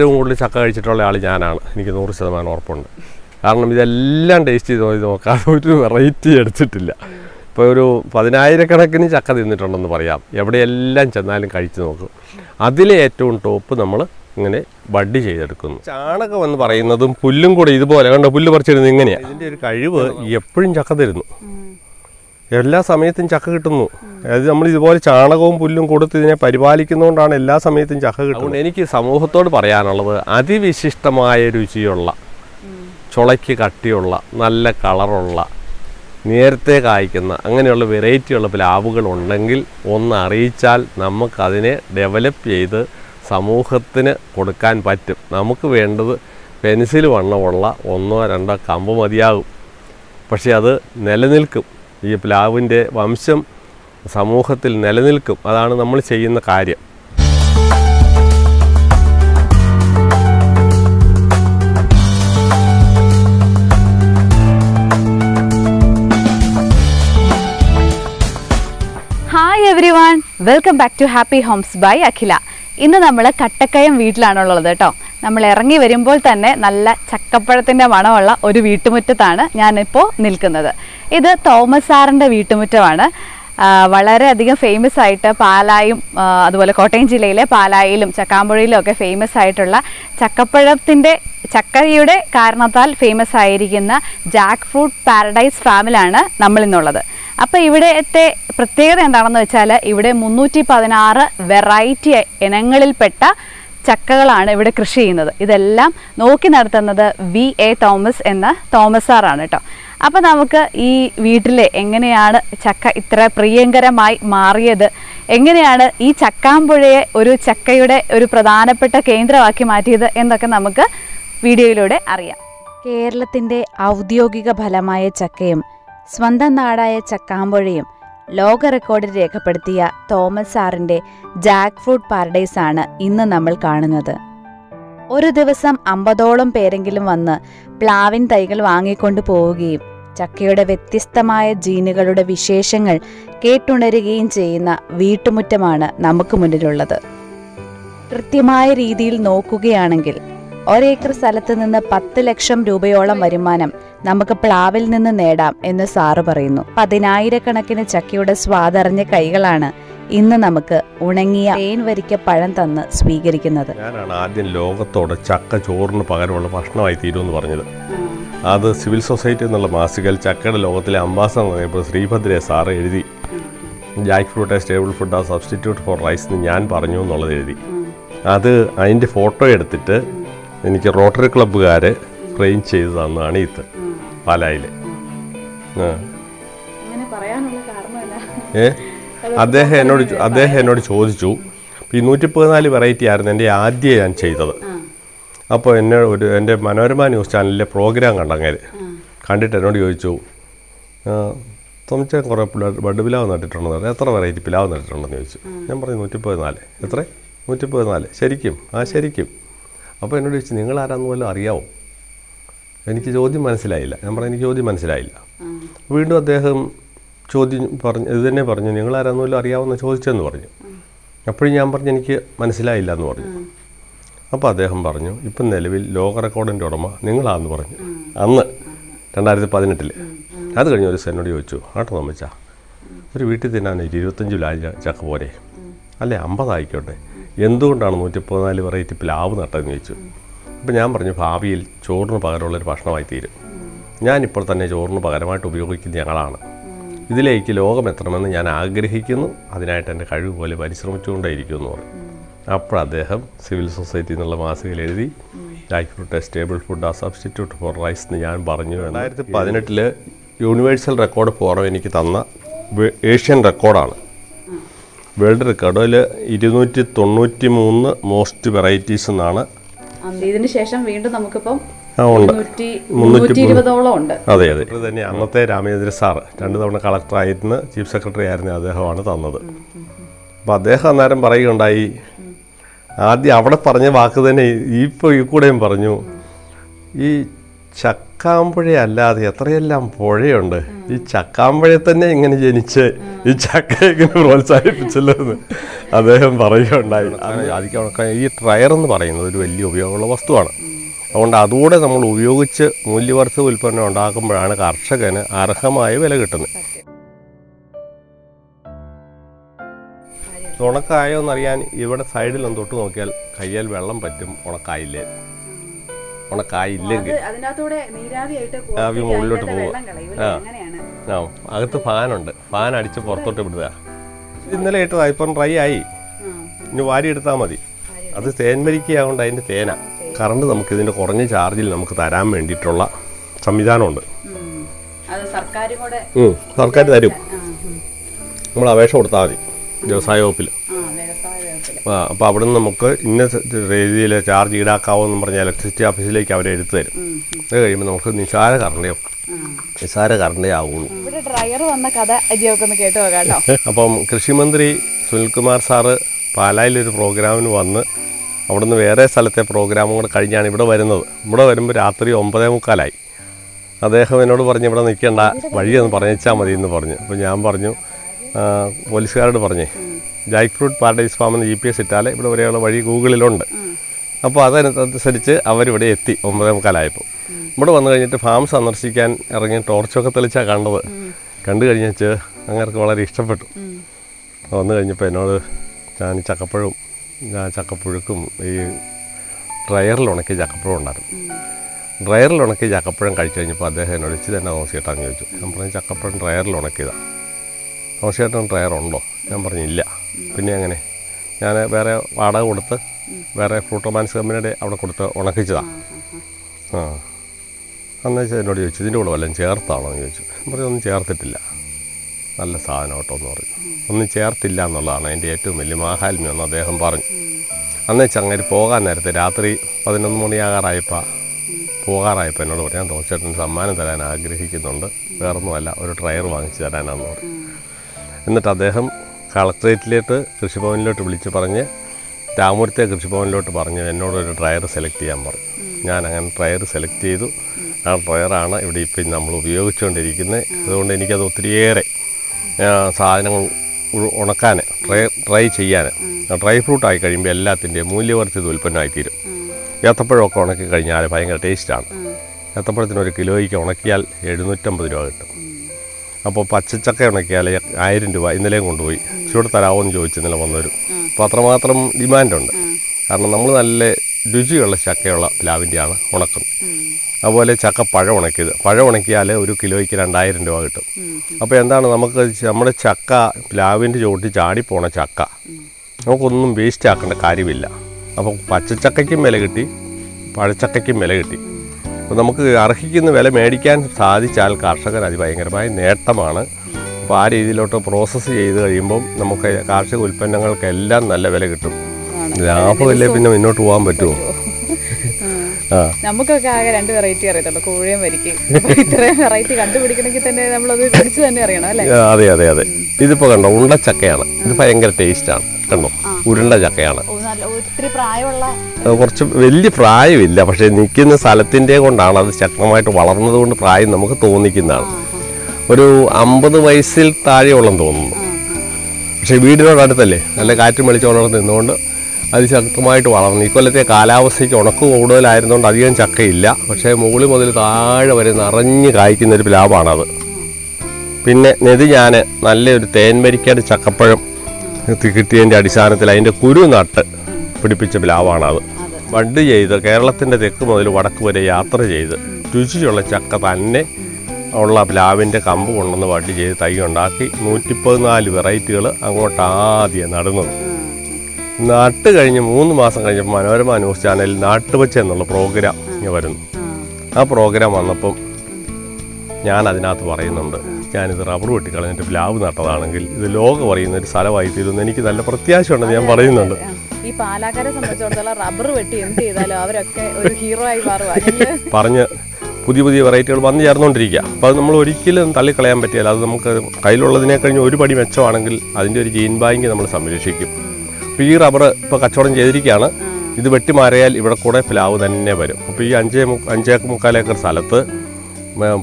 ഏറ്റവും കൂടുതൽ ചക്ക കഴിച്ചിട്ടുള്ള ആൾ ഞാനാണ്. എനിക്ക് നൂറ് ശതമാനം ഉറപ്പുണ്ട്. കാരണം ഇതെല്ലാം ടേസ്റ്റ് ചെയ്ത് നോക്കി നോക്കാതെ ഒരു വെറൈറ്റി എടുത്തിട്ടില്ല. ഇപ്പോൾ ഒരു പതിനായിരക്കണക്കിന് ചക്ക തിന്നിട്ടുണ്ടെന്ന് പറയാം. എവിടെയെല്ലാം ചെന്നാലും കഴിച്ചു നോക്കും. അതിലെ ഏറ്റവും ടോപ്പ് നമ്മൾ ഇങ്ങനെ ബഡ് ചെയ്തെടുക്കുന്നു. ചാണകം എന്ന് പറയുന്നതും പുല്ലും കൂടെ ഇതുപോലെ. കണ്ടോ? പുല്ല് പറിച്ചിരുന്നത് ഇങ്ങനെയാണ് ഇതിന്റെ ഒരു കഴിവ് എപ്പോഴും ചക്ക തരുന്നു. എല്ലാ സമയത്തും ചക്ക കിട്ടുന്നു. അതായത് നമ്മൾ ഇതുപോലെ ചാണകവും പുല്ലും കൊടുത്ത് ഇതിനെ പരിപാലിക്കുന്നതുകൊണ്ടാണ് എല്ലാ സമയത്തും ചക്ക കിട്ടുന്നത്. എനിക്ക് സമൂഹത്തോട് പറയാനുള്ളത് അതിവിശിഷ്ടമായ രുചിയുള്ള ചുളയ്ക്ക് കട്ടിയുള്ള നല്ല കളറുള്ള നേരത്തെ കായ്ക്കുന്ന അങ്ങനെയുള്ള വെറൈറ്റിയുള്ള പ്ലാവുകൾ ഉണ്ടെങ്കിൽ ഒന്ന് അറിയിച്ചാൽ നമുക്കതിനെ ഡെവലപ്പ് ചെയ്ത് സമൂഹത്തിന് കൊടുക്കാൻ പറ്റും. നമുക്ക് വേണ്ടത് പെൻസിൽ വണ്ണമുള്ള ഒന്നോ രണ്ടോ കമ്പ് മതിയാകും. പക്ഷേ അത് നിലനിൽക്കും. ഈ പ്ലാവിന്റെ വംശം സമൂഹത്തിൽ നിലനിൽക്കും. അതാണ് നമ്മൾ ചെയ്യുന്ന കാര്യം. Hi everyone welcome back to happy homes by Akhila ഇന്ന് നമ്മൾ കട്ടക്കയം വീട്ടിലാണുള്ളത് കേട്ടോ. നമ്മൾ ഇറങ്ങി വരുമ്പോൾ തന്നെ നല്ല ചക്കപ്പഴത്തിന്റെ മണമുള്ള ഒരു വീട്ടുമുറ്റത്താണ് ഞാനിപ്പോൾ നിൽക്കുന്നത്. ഇത് തോമസ് സാറിന്റെ വീട്ടുമുറ്റമാണ്. വളരെയധികം ഫേമസ് ആയിട്ട് പാലായും അതുപോലെ കോട്ടയം ജില്ലയിലെ പാലായിലും ചക്കാമ്പുഴയിലും ഒക്കെ ഫേമസ് ആയിട്ടുള്ള ചക്കപ്പഴത്തിന്റെ ചക്കയുടെ കാരണത്താൽ ഫേമസ് ആയിരിക്കുന്ന ജാക്ക് ഫ്രൂട്ട് പാരഡൈസ് ഫാമിലാണ് നമ്മളിന്നുള്ളത്. അപ്പോൾ ഇവിടുത്തെ പ്രത്യേകത എന്താണെന്ന് വെച്ചാൽ ഇവിടെ മുന്നൂറ്റി പതിനാറ് വെറൈറ്റി ഇനങ്ങളിൽപ്പെട്ട ചക്കകളാണ് ഇവിടെ കൃഷി ചെയ്യുന്നത്. ഇതെല്ലാം നോക്കി നടത്തുന്നത് വി എ തോമസ് എന്ന തോമസ് സാറാണ് കേട്ടോ. അപ്പോൾ നമുക്ക് ഈ വീട്ടിലെ എങ്ങനെയാണ് ചക്ക ഇത്ര പ്രിയങ്കരമായി മാറിയത്? എങ്ങനെയാണ് ഈ ചക്കാമ്പുഴയെ ഒരു ചക്കയുടെ ഒരു പ്രധാനപ്പെട്ട കേന്ദ്രമാക്കി മാറ്റിയത് എന്നൊക്കെ നമുക്ക് വീഡിയോയിലൂടെ അറിയാം. കേരളത്തിന്റെ ഔദ്യോഗിക ഫലമായ ചക്കയും സ്വന്തം നാടായ ചക്കാമ്പുഴയും ലോക റെക്കോർഡിൽ രേഖപ്പെടുത്തിയ തോമസ് സാറിന്റെ ജാക്ക് ഫ്രൂട്ട് പാരഡൈസ് ആണ് ഇന്ന് നമ്മൾ കാണുന്നത്. ഒരു ദിവസം അമ്പതോളം പേരെങ്കിലും വന്ന് പ്ലാവിൻ തൈകൾ വാങ്ങിക്കൊണ്ടു പോവുകയും ചക്കയുടെ വ്യത്യസ്തമായ ജീനുകളുടെ വിശേഷങ്ങൾ കേട്ടുണരുകയും ചെയ്യുന്ന വീട്ടുമുറ്റമാണ് നമുക്ക് മുന്നിലുള്ളത്. കൃത്യമായ രീതിയിൽ നോക്കുകയാണെങ്കിൽ ഒരേക്കർ സ്ഥലത്ത് നിന്ന് പത്ത് ലക്ഷം രൂപയോളം വരുമാനം നമുക്ക് പ്ലാവിൽ നിന്ന് നേടാം എന്ന് സാറ് പറയുന്നു. പതിനായിരക്കണക്കിന് ചക്കയുടെ സ്വാദറിഞ്ഞ കൈകളാണ് ഇന്ന് നമുക്ക് ഉണങ്ങിയ തേൻ വരിക്ക പഴം തന്ന് സ്വീകരിക്കുന്നത്. ഞാനാണ് ആദ്യം ലോകത്തോടെ ചക്ക ചോറിന് പകരമുള്ള ഭക്ഷണമായി തീരുമെന്ന് പറഞ്ഞത്. അത് സിവിൽ സൊസൈറ്റി എന്നുള്ള മാസികയിൽ ചക്കയുടെ ലോകത്തിലെ അംബാസഡർ പറഞ്ഞപ്പോൾ പറയുമ്പോൾ ശ്രീഭദ്രയെ സാറ് എഴുതി. Jackfruit staple food a substitute for rice എന്ന് ഞാൻ പറഞ്ഞു എന്നുള്ളത് എഴുതി. അത് അതിന്റെ ഫോട്ടോ എടുത്തിട്ട് എനിക്ക് റോട്ടറി ക്ലബ്ബുകാർ ഫ്രെയിം ചെയ്ത് തന്നതാണ് ഇത് പാലായിൽ കാരണം ഏ? അദ്ദേഹം എന്നോട് അദ്ദേഹം എന്നോട് ചോദിച്ചു ഈ നൂറ്റി പതിനാല് വെറൈറ്റി ആയിരുന്നു എന്റെ ആദ്യം ഞാൻ ചെയ്തത്. അപ്പോൾ എന്നെ ഒരു എന്റെ മനോരമ ന്യൂസ് ചാനലിലെ പ്രോഗ്രാം കണ്ടങ്ങനെ. കണ്ടിട്ട് എന്നോട് ചോദിച്ചു തൊമിച്ച കുറേ പിള്ളേർ ബഡ് പിലാവ് നട്ടിട്ടുണ്ടെന്ന് പറഞ്ഞു. എത്ര വെറൈറ്റി പിലാവ് നട്ടിട്ടുണ്ടെന്ന് ചോദിച്ചു. ഞാൻ പറഞ്ഞു നൂറ്റി പതിനാല് എത്ര? നൂറ്റി പതിനാല് ശരിക്കും? ആ ശരിക്കും. അപ്പോൾ എന്നോട് ചോദിച്ചു നിങ്ങൾ ആരാന്ന് പോലും അറിയാവോ? എനിക്ക് ചോദ്യം മനസ്സിലായില്ല. ഞാൻ പറഞ്ഞു എനിക്ക് ചോദ്യം മനസ്സിലായില്ല. വീണ്ടും അദ്ദേഹം ചോദ്യം പറഞ്ഞു ഇത് തന്നെ പറഞ്ഞു. നിങ്ങൾ ആരാന്നല്ലോ അറിയാവുന്ന ചോദിച്ചെന്ന് പറഞ്ഞു. അപ്പോഴും ഞാൻ പറഞ്ഞു എനിക്ക് മനസ്സിലായില്ല എന്ന് പറഞ്ഞു അപ്പോൾ അദ്ദേഹം പറഞ്ഞു ഇപ്പം നിലവിൽ ലോക റെക്കോർഡിന്റെ ഉടമ നിങ്ങളാന്ന് പറഞ്ഞു. അന്ന് രണ്ടായിരത്തി പതിനെട്ടിൽ അത് കഴിഞ്ഞ് ഒരു സെന്നോട് ചോദിച്ചു ആട്ടോ നമ്മച്ച ഒരു വീട്ടിൽ തിന്നാൻ ഇരുപത്തഞ്ച് ലാഞ്ച ചക്ക പോരെ? അല്ലേ അമ്പതായിക്കോട്ടെ. എന്തുകൊണ്ടാണ് നൂറ്റി പതിനാല് വെറൈറ്റി പ്ലാവ് നട്ടതെന്ന് ചോദിച്ചു. അപ്പം ഞാൻ പറഞ്ഞു ഭാവിയിൽ ചോറിന് പകരമുള്ളൊരു ഭക്ഷണമായി തീരും. ഞാനിപ്പോൾ തന്നെ ചോറിന് പകരമായിട്ട് ഉപയോഗിക്കുന്ന ഞങ്ങളാണ്. ഇതിലേക്ക് ലോകം എത്തണമെന്ന് ഞാൻ ആഗ്രഹിക്കുന്നു. അതിനായിട്ട് എന്റെ കഴിവ് പോലെ പരിശ്രമിച്ചുകൊണ്ടേയിരിക്കും എന്ന് പറഞ്ഞു. അപ്പോൾ അദ്ദേഹം സിവിൽ സൊസൈറ്റി എന്നുള്ള മാസികയിൽ എഴുതി life fruit staple food a substitute for rice എന്ന് ഞാൻ പറഞ്ഞു രണ്ടായിരത്തി പതിനെട്ടിൽ യൂണിവേഴ്സൽ റെക്കോർഡ് ഫോറം എനിക്ക് തന്ന ഏഷ്യൻ റെക്കോർഡാണ് വേൾഡ് റെക്കോർഡിൽ ഇരുന്നൂറ്റി തൊണ്ണൂറ്റി മൂന്ന് മോസ്റ്റ് വെറൈറ്റീസ് എന്നാണ്. ഇതിന് ശേഷം വീണ്ടും നമുക്കിപ്പം ഉണ്ട്. അതെ അതെ. ഇത് തന്നെ അന്നത്തെ രാമചന്ദ്ര സാർ രണ്ട് തവണ കളക്ടറായിരുന്ന ചീഫ് സെക്രട്ടറി ആയിരുന്നു അദ്ദേഹമാണ് തന്നത്. അപ്പോൾ അദ്ദേഹം അന്നേരം പറയുകയുണ്ടായി ആദ്യം അവിടെ പറഞ്ഞ വാക്ക് തന്നെ ഈ ഇപ്പോൾ ഈ കൂടെയും പറഞ്ഞു. ഈ ചക്ക ചക്കാമ്പുഴ അല്ലാതെ എത്രയെല്ലാം പുഴയുണ്ട്? ഈ ചക്കാമ്പുഴ തന്നെ ഇങ്ങനെ ജനിച്ച് ഈ ചക്ക ഇങ്ങനെ പ്രോത്സാഹിപ്പിച്ചല്ലോ എന്ന് അദ്ദേഹം പറയുകയുണ്ടായി. ആദ്യം ഉണക്കാൻ ഈ ട്രയർ എന്ന് പറയുന്നത് ഒരു വലിയ ഉപയോഗമുള്ള വസ്തുവാണ്. അതുകൊണ്ട് അതുകൂടെ നമ്മൾ ഉപയോഗിച്ച് മൂല്യവർദ്ധിത ഉൽപ്പന്നം ഉണ്ടാക്കുമ്പോഴാണ് കർഷകന് അർഹമായ വില കിട്ടുന്നത്. ഉണക്കായോ എന്നറിയാൻ ഇവിടെ സൈഡിൽ ഒന്ന് തൊട്ട് നോക്കിയാൽ കയ്യാൽ വെള്ളം പറ്റും. ഉണക്കായില്ലേ? ഉണക്കായില്ലെങ്കിൽ. ആവി മുകളിലോട്ട് പോകും ആ. ആ അകത്ത് ഫാനുണ്ട്. ഫാൻ അടിച്ച് പുറത്തോട്ട് വിടുക. ഇന്നലെ ഇട്ടതാ ഇപ്പം ഡ്രൈ ആയി. ഇനി വാരി എടുത്താൽ മതി അത് തേൻമരിക്കയാകൊണ്ട് അതിന്റെ തേന. കറണ്ട് നമുക്ക് ഇതിന്റെ കുറഞ്ഞ ചാർജിൽ നമുക്ക് തരാൻ വേണ്ടിയിട്ടുള്ള സംവിധാനമുണ്ട്. സർക്കാർ തരും. നമ്മൾ അപേക്ഷ കൊടുത്താൽ മതി വ്യവസായ വകുപ്പിൽ. ആ അപ്പോൾ അവിടെ നിന്ന് നമുക്ക് ഇന്ന രീതിയിൽ ചാർജ് ഈടാക്കാവെന്ന് പറഞ്ഞാൽ ഇലക്ട്രിസിറ്റി ഓഫീസിലേക്ക് അവരെ എടുത്തു തരും. അത് കഴിയുമ്പോൾ നമുക്ക് നിസാര കറണ്ടേ നിസാര കറണ്ടേ ആവുള്ളൂ. ഡ്രയർ വന്ന കഥ അജിയൊക്കെ കേട്ടോ അപ്പം കൃഷിമന്ത്രി സുനിൽകുമാർ സാറ് പാലായിലൊരു പ്രോഗ്രാമിന് വന്ന് അവിടുന്ന് വേറെ സ്ഥലത്തെ പ്രോഗ്രാമും കൂടെ കഴിഞ്ഞാണ് ഇവിടെ വരുന്നത്. ഇവിടെ വരുമ്പോൾ രാത്രി ഒമ്പതേ മുക്കാലായി. അദ്ദേഹം എന്നോട് പറഞ്ഞു ഇവിടെ നിൽക്കേണ്ട. വഴിയൊന്ന് പറഞ്ഞാൽ മതി എന്ന് പറഞ്ഞു. അപ്പോൾ ഞാൻ പറഞ്ഞു പോലീസുകാരോട് പറഞ്ഞേ. ജാക്ക് ഫ്രൂട്ട് പാരഡൈസ് ഫാം എന്ന് ജി പി എസ് ഇട്ടാൽ ഇവിടെ വരെയുള്ള വഴി ഗൂഗിളിലുണ്ട്. അപ്പോൾ അതനുസരിച്ച് അവരിവിടെ എത്തി ഒമ്പതേ മുക്കാലായപ്പോൾ ഇവിടെ വന്നു കഴിഞ്ഞിട്ട് ഫാം സന്ദർശിക്കാൻ ഇറങ്ങി ടോർച്ചൊക്കെ തെളിച്ചാണ് കണ്ടത്. കണ്ടു കഴിഞ്ഞിട്ട് അങ്ങനെ വളരെ ഇഷ്ടപ്പെട്ടു. വന്നു കഴിഞ്ഞപ്പോൾ എന്നോട് ഞാൻ ചക്കപ്പഴവും ചക്കപ്പുഴുക്കും ഈ ഡ്രയറിൽ ഉണക്കിയ ചക്കപ്പഴം ഉണ്ടായിരുന്നു. ഡ്രയറിൽ ഉണക്കിയ ചക്കപ്പഴം കഴിച്ചു കഴിഞ്ഞപ്പോൾ അദ്ദേഹം എന്നോട് ഇച്ചിരി തന്നെ തോമസിയേട്ടാന്ന് ചോദിച്ചു. ഞാൻ പറഞ്ഞു ചക്കപ്പഴം ഡ്രയറിൽ ഉണക്കിയതാണ് ഓസിയേട്ടൻ ഡ്രയർ ഉണ്ടോ? ഞാൻ പറഞ്ഞില്ല പിന്നെ അങ്ങനെ ഞാൻ വേറെ വാടക കൊടുത്ത് വേറെ ഫ്രൂട്ടോമാൻസ് കമ്പനിയുടെ അവിടെ കൊടുത്ത് ഉണക്കിച്ചതാണ് ആ. അന്ന് എന്നോട് ചോദിച്ചു ഇതിന്റെ കൂടെ വല്ലതും ചേർത്താണോ? എന്ന് ചോദിച്ചു. പറഞ്ഞു ഒന്നും ചേർത്തിട്ടില്ല. നല്ല സാധനം കേട്ടോ എന്ന് പറഞ്ഞു. ഒന്നും ചേർത്തില്ല എന്നുള്ളതാണ് അതിന്റെ ഏറ്റവും വലിയ മാഹാത്മ്യം എന്ന് അദ്ദേഹം പറഞ്ഞു. അന്ന് ചങ്ങരി പോകാൻ നേരത്തെ രാത്രി പതിനൊന്ന് മണിയാകാറായപ്പോൾ പോകാറായപ്പോൾ എന്നോട് പറഞ്ഞു ഞാൻ തോച്ചേട്ടന് സമ്മാനം തരാൻ ആഗ്രഹിക്കുന്നുണ്ട്. വേറൊന്നുമല്ല ഒരു ട്രയർ വാങ്ങിച്ചു തരാനാണെന്ന് പറഞ്ഞു. എന്നിട്ട് അദ്ദേഹം കളക്ട്രേറ്റിലേക്ക് കൃഷിഭവനിലോട്ട് വിളിച്ച് പറഞ്ഞ് രാമൂരത്തെ കൃഷിഭവനിലോട്ട് പറഞ്ഞ് എന്നോടൊരു ഡ്രയർ സെലക്ട് ചെയ്യാൻ പറഞ്ഞു. ഞാൻ അങ്ങനെ ഡ്രയർ സെലക്ട് ചെയ്തു. ആ ഡ്രയറാണ് ഇവിടെ ഇപ്പം നമ്മൾ ഉപയോഗിച്ചുകൊണ്ടിരിക്കുന്നത്. അതുകൊണ്ട് എനിക്കത് ഒത്തിരിയേറെ സാധനങ്ങൾ ഉണക്കാൻ ഡ്രൈ ഡ്രൈ ചെയ്യാൻ ഡ്രൈ ഫ്രൂട്ട് ആയി കഴിയുമ്പോൾ എല്ലാത്തിന്റെയും മൂല്യവർദ്ധിത ഉൽപ്പന്നമായി തീരും ഏത്തപ്പഴമൊക്കെ ഉണക്കി കഴിഞ്ഞാൽ ഭയങ്കര ടേസ്റ്റാണ്. ഏത്തപ്പഴത്തിന് ഒരു കിലോയ്ക്ക് ഉണക്കിയാൽ എഴുന്നൂറ്റമ്പത് രൂപ കിട്ടും. അപ്പോൾ പച്ചച്ചക്ക ഉണക്കിയാൽ ആയിരം രൂപ ഇന്നലെയും കൊണ്ടുപോയി. ചൂട് തരാമോ എന്ന് ചോദിച്ചു ഇന്നലെ വന്നവരും. അപ്പോൾ അത്രമാത്രം ഡിമാൻഡുണ്ട്. കാരണം നമ്മൾ നല്ല രുചിയുള്ള ചക്കയുള്ള പ്ലാവിന്റെയാണ് ഉണക്കുന്നത്. അതുപോലെ ചക്ക പഴം ഉണക്കിയത്. പഴം ഉണക്കിയാൽ ഒരു കിലോയ്ക്ക് രണ്ടായിരം രൂപ കിട്ടും. അപ്പോൾ എന്താണ് നമുക്ക് നമ്മുടെ ചക്ക പ്ലാവിന്റെ ചുവട്ടിൽ ചാടിപ്പോണ ചക്ക. നമുക്കൊന്നും വേസ്റ്റ് ആക്കേണ്ട കാര്യമില്ല. അപ്പോൾ പച്ചച്ചക്കയ്ക്കും വില കിട്ടി പഴച്ചക്കയ്ക്കും വില കിട്ടി. അപ്പോൾ നമുക്ക് അർഹിക്കുന്ന വില മേടിക്കാൻ സാധിച്ചാൽ കർഷകർ അത് ഭയങ്കരമായ നേട്ടമാണ്. അപ്പോൾ ആ രീതിയിലോട്ട് പ്രോസസ്സ് ചെയ്ത് കഴിയുമ്പം നമുക്ക് കാർഷിക ഉൽപ്പന്നങ്ങൾക്കെല്ലാം നല്ല വില കിട്ടും. ലാഭമില്ലേ പിന്നെ മുന്നോട്ട് പോകാൻ പറ്റുമോ? നമുക്കൊക്കെ ആകെ രണ്ട് വെറൈറ്റി അറിയത്തുള്ളൂ. കൂഴയും വരിക്കും ഇത്രയും വെറൈറ്റി കണ്ടുപിടിക്കണമെങ്കിൽ തന്നെ നമ്മളത് പിടിച്ച് തന്നെ അറിയണം അല്ലേ? അതെ അതെ അതെ. ഇതിപ്പോ കണ്ടോ ഉണ്ട ചക്കയാണ്. ഇത് ഭയങ്കര ടേസ്റ്റ് ആണ് കണ്ടോ ഉരുണ്ട ചക്കയാണ്. കുറച്ച് വലിയ പ്രായമില്ല പക്ഷെ നിൽക്കുന്ന സ്ഥലത്തിന്റെ കൊണ്ടാണ് അത് ശക്തമായിട്ട് വളർന്നത് കൊണ്ട് പ്രായം നമുക്ക് തോന്നിക്കുന്നതാണ്. ഒരു അമ്പത് വയസ്സിൽ താഴെയുള്ളെന്ന് തോന്നുന്നു. പക്ഷേ വീടിനോടടുത്തല്ലേ? നല്ല കാറ്റും വെളിച്ചോളം നിന്നുകൊണ്ട് അതിശക്തമായിട്ട് വളർന്നു. ഈ കൊല്ലത്തെ കാലാവസ്ഥയ്ക്ക് ഉണക്ക് കൂടുതലായിരുന്നുകൊണ്ട് അധികം ചക്കയില്ല. പക്ഷേ മുകളിൽ മുതൽ താഴെ വരെ നിറഞ്ഞ് കായ്ക്കുന്ന ഒരു പ്ലാവാണത്. പിന്നെ നെതി ഞാൻ നല്ലൊരു തേൻമരിക്കാട് ചക്കപ്പഴം കിട്ടിയതിന്റെ അടിസ്ഥാനത്തിൽ അതിന്റെ കുരു നട്ട് പിടിപ്പിച്ച പ്ലാവാണത്. വണ്ട് ചെയ്ത് കേരളത്തിന്റെ തെക്ക് മുതൽ വടക്ക് വരെ യാത്ര ചെയ്ത് രുചിയുള്ള ചക്ക തന്നെ ഉള്ള പ്ലാവിന്റെ കമ്പ് കൊണ്ടുവന്ന് വണ്ട് ചെയ്ത് തൈ ഉണ്ടാക്കി നൂറ്റി പതിനാല് വെറൈറ്റികൾ അങ്ങോട്ടാദ്യം നടുന്നത്. നട്ട് കഴിഞ്ഞ് മൂന്ന് മാസം കഴിഞ്ഞപ്പോൾ മനോരമ ന്യൂസ് ചാനലിൽ നാട്ടുവച്ച എന്നുള്ള പ്രോഗ്രാം വരുന്നു. ആ. പ്രോഗ്രാം വന്നപ്പം ഞാൻ അതിനകത്ത് പറയുന്നുണ്ട് ഞാനിത് റബ്ബർ വെട്ടിക്കളഞ്ഞിട്ട് പ്ലാവ് നട്ടതാണെങ്കിൽ ഇത് ലോകം പറയുന്ന ഒരു സ്ഥലമായി തീരുമെന്ന് എനിക്ക് നല്ല പ്രത്യാശയുണ്ടെന്ന് ഞാൻ പറയുന്നുണ്ട്. ഈ പാലാക്കാരെ സംബന്ധിച്ചിടത്തോളം റബ്ബർ വെട്ടി എന്ത് ചെയ്താലും അവരൊക്കെ ഒരു ഹീറോ ആയി മാറുക പറഞ്ഞ് പുതിയ പുതിയ വെറൈറ്റികൾ വന്നു ചേർന്നുകൊണ്ടിരിക്കുക അപ്പോൾ അത് നമ്മൾ ഒരിക്കലും തള്ളിക്കളയാൻ പറ്റില്ല. അത് നമുക്ക് കയ്യിലുള്ളതിനെ കഴിഞ്ഞ് ഒരു പടി മെച്ചമാണെങ്കിൽ അതിന്റെ ഒരു ജീൻ ബാങ്ക് നമ്മൾ സംരക്ഷിക്കും. അപ്പോൾ ഈ റബ്ബർ ഇപ്പോൾ കച്ചവടം ചെയ്തിരിക്കുകയാണ്. ഇത് വെട്ടി മാറിയാൽ ഇവിടെ കൂടെ പ്ലാവ് തന്നെ വരും. അപ്പോൾ ഈ അഞ്ചേ മു- അഞ്ചേ മുക്കാൽ ഏക്കർ സ്ഥലത്ത്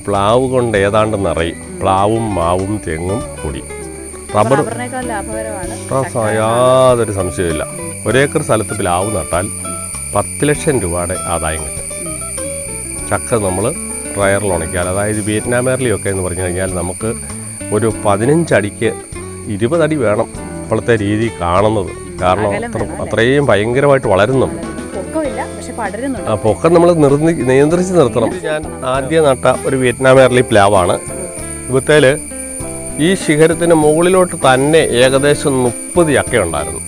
പ്ലാവ് കൊണ്ട് ഏതാണ്ട് നിറയും. പ്ലാവും മാവും തെങ്ങും കൂടി റബ്ബർ യാതൊരു സംശയമില്ല ഒരേക്കർ സ്ഥലത്ത് പ്ലാവ് നട്ടാൽ പത്ത് ലക്ഷം രൂപയുടെ ആദായം കിട്ടും. ചക്ക നമ്മൾ ഡ്രയറിൽ ഉണക്കിയാൽ അതായത് വിയറ്റ്നാം എയർലിയൊക്കെ എന്ന് പറഞ്ഞു കഴിഞ്ഞാൽ നമുക്ക് ഒരു പതിനഞ്ചടിക്ക് ഇരുപതടി വേണം ഇപ്പോഴത്തെ രീതി കാണുന്നത്. കാരണം? അത്രയും ഭയങ്കരമായിട്ട് വളരുന്നു. പൊക്കമില്ല പക്ഷെ പടരുന്നുണ്ട്. ആ പൊക്കം നമ്മൾ നിർന്നി നിയന്ത്രിച്ച് നിർത്തണം. ഇത് ഞാൻ ആദ്യം നട്ട ഒരു വിയറ്റ്നാം എയർലി പ്ലാവാണ്. ഇവത്തേൽ ഈ ശിഖരത്തിന് മുകളിലോട്ട് തന്നെ ഏകദേശം മുപ്പത് ചക്കയുണ്ടായിരുന്നു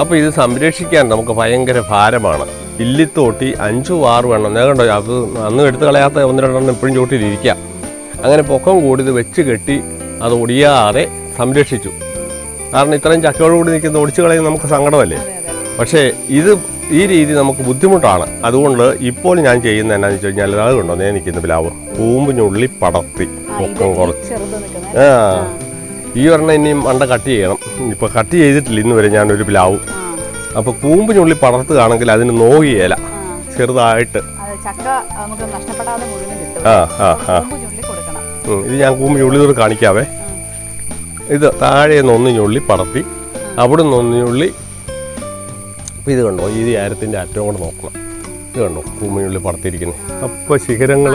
അപ്പോൾ ഇത് സംരക്ഷിക്കാൻ നമുക്ക് ഭയങ്കര ഭാരമാണ്. ഇല്ലിത്തോട്ടി അഞ്ചു ആറ് വേണം ഞാൻ കണ്ടോ അത് അന്ന് എടുത്ത് കളയാത്ത ഒന്ന് രണ്ടെണ്ണം ഇപ്പോഴും ചോട്ടിലിരിക്കുക അങ്ങനെ പൊക്കം കൂടി ഇത് വെച്ച് കെട്ടി അത് ഒടിയാതെ സംരക്ഷിച്ചു. കാരണം ഇത്രയും ചക്കയോടുകൂടി നിൽക്കുന്ന ഒടിച്ചു കളയും നമുക്ക് സങ്കടമല്ലേ? പക്ഷേ ഇത് ഈ രീതി നമുക്ക് ബുദ്ധിമുട്ടാണ്. അതുകൊണ്ട് ഇപ്പോൾ ഞാൻ ചെയ്യുന്ന എന്നാന്ന് വെച്ച് കഴിഞ്ഞാൽ അത് കൊണ്ടോ? നേ നിൽക്കുന്ന പ്ലാവ്. കൂമ്പിനുള്ളി പടർത്തി. പൊക്കം കുറച്ച്. ആ. ഈ ഒരെണ്ണം ഇനിയും മണ്ട കട്ട് ചെയ്യണം. ഇപ്പോൾ കട്ട് ചെയ്തിട്ടില്ല ഇന്ന് വരെ ഞാനൊരു പ്ലാവ്. അപ്പോൾ കൂമ്പിനുള്ളി പടർത്തുകയാണെങ്കിൽ അതിന് നോകിയേല ചെറുതായിട്ട്. ആ ആ ആ. ഇത് ഞാൻ കൂമ്പിനുള്ളി തൊട്ട് കാണിക്കാവേ. ഇത് താഴെ നിന്ന് ഞുള്ളി പടർത്തി അവിടെ നിന്ന് ഞുള്ളി. അപ്പോൾ ഇത് കണ്ടോ ഈ ആരത്തിന്റെ അറ്റം കൂടെ നോക്കണം. ഇത് കണ്ടോ കൂമ്പിനുള്ളി പടർത്തിയിരിക്കുന്നു. അപ്പോൾ ശിഖരങ്ങൾ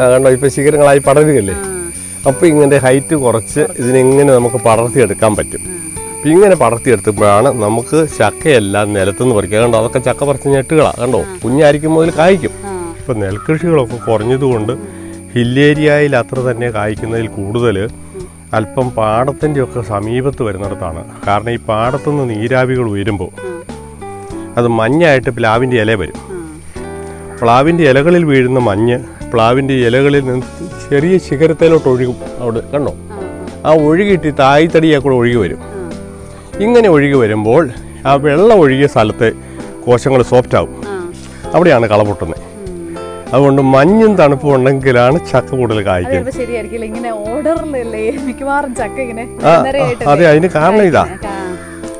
ആ കണ്ടോ ഇപ്പോൾ ശിഖരങ്ങളായി പടരുകയല്ലേ? അപ്പോൾ ഇങ്ങനെ ഹൈറ്റ് കുറച്ച് ഇതിനെങ്ങനെ നമുക്ക് പടർത്തിയെടുക്കാൻ പറ്റും? അപ്പം ഇങ്ങനെ പടർത്തിയെടുത്തപ്പോഴാണ് നമുക്ക് ചക്കയെല്ലാം നിലത്തുനിന്ന് പറിക്കുക. കണ്ടോ അതൊക്കെ ചക്ക പറിച്ച ഞെട്ടുകളാണ് കണ്ടോ കുഞ്ഞായിരിക്കും മുതൽ കായ്ക്കും. ഇപ്പം നെൽകൃഷികളൊക്കെ കുറഞ്ഞതുകൊണ്ട് ഹില്ലേരിയയിൽ അത്ര തന്നെ കായ്ക്കുന്നതിൽ കൂടുതൽ അല്പം പാടത്തിന്റെ ഒക്കെ സമീപത്ത് വരുന്നിടത്താണ്. കാരണം ഈ പാടത്തുനിന്ന് നീരാവികൾ ഉയരുമ്പോൾ അത് മഞ്ഞായിട്ട് പ്ലാവിന്റെ ഇല വരും. പ്ലാവിന്റെ ഇലകളിൽ വീഴുന്ന മഞ്ഞ് പ്ലാവിന്റെ ഇലകളിൽ നിന്ന് ചെറിയ ശിഖരത്തിലോട്ട് ഒഴുകും അവിടെ. കണ്ടോ? ആ ഒഴുകിയിട്ട് തായ്തടിയെ കൂടെ ഒഴുകി വരും. ഇങ്ങനെ ഒഴുകി വരുമ്പോൾ ആ വെള്ളം ഒഴുകിയ സ്ഥലത്തെ കോശങ്ങൾ സോഫ്റ്റ് ആവും. അവിടെയാണ് കള പൊട്ടുന്നത് അതുകൊണ്ട് മഞ്ഞും തണുപ്പും ഉണ്ടെങ്കിലാണ് ചക്ക കൂടുതൽ കായ്ക്കുന്നത് അതെ അതിന് കാരണം ഇതാ.